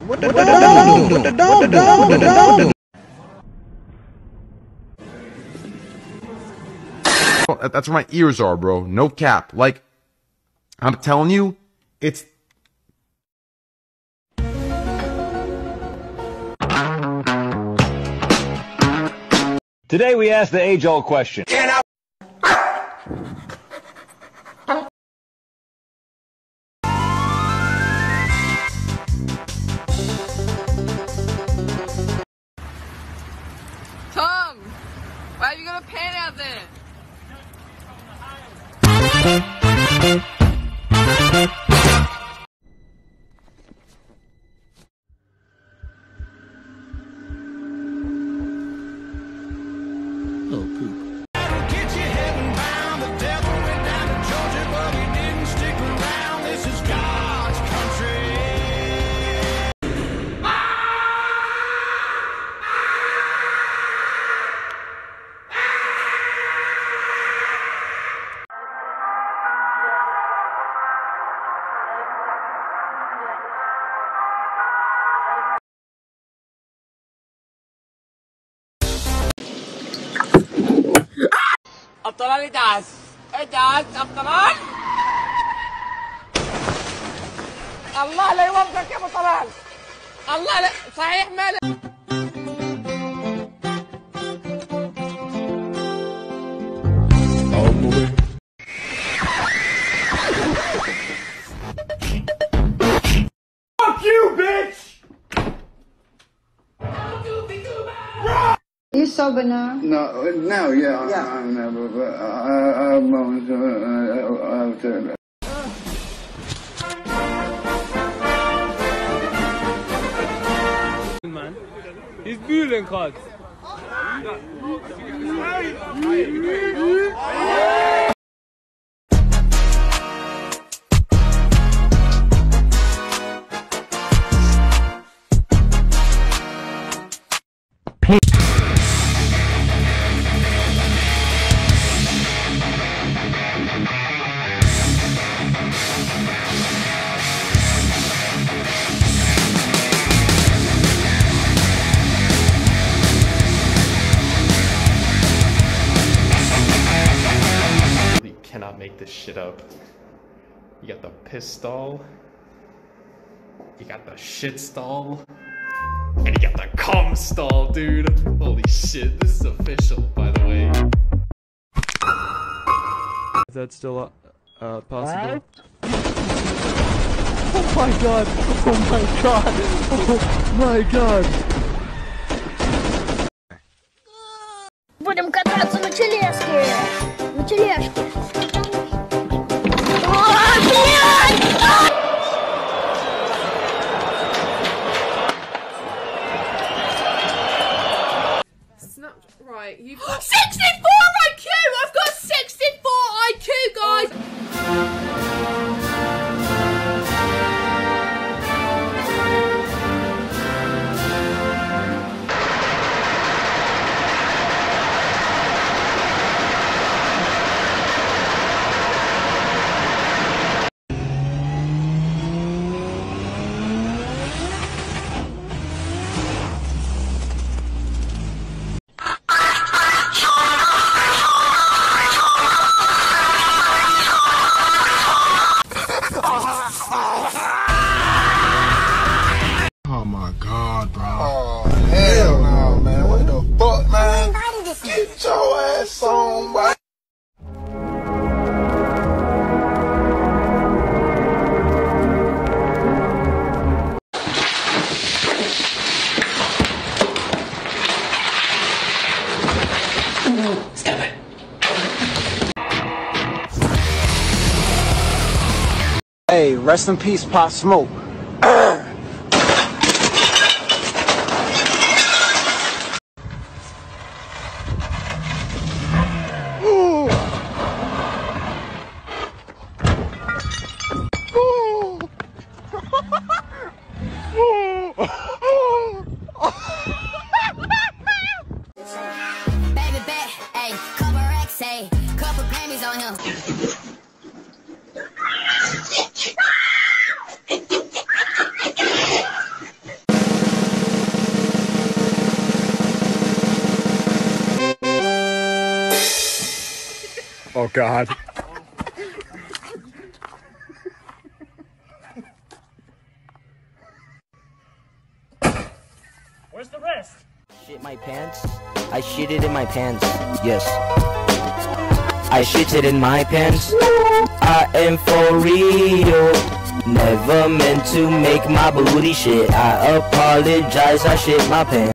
What the dog do? What the dog do? What the dog do? Well, That's where my ears are, bro. No cap. Like, I'm telling you, it's. Today we ask the age-old question. Tom, got الطلال ادعس ادعس الطلال الله لا يوفقك يا أبو طلال. الله لا صحيح مالك sober now? No, now, yeah, yeah. I, I never, but I, I'm going uh, I'll tell you. He's bühlen gerade. You cannot make this shit up. You got the pistol. You got the shit stall. And you got the cum stall, dude. Holy shit, this is official, by the way. Is that still uh, uh, possible? Oh my god! Oh my god! Oh my god! Будем кататься на тележке. На тележке. Right, you've got. 64 my god, bro. Oh, hell no, man. What the fuck, man? Get your ass on, boy. Hey, rest in peace, Pop Smoke. Oh God. Where's the rest? Shit my pants. I shit it in my pants. Yes. I shitted in my pants. I am for real. Never meant to make my booty shit. I apologize. I shit my pants.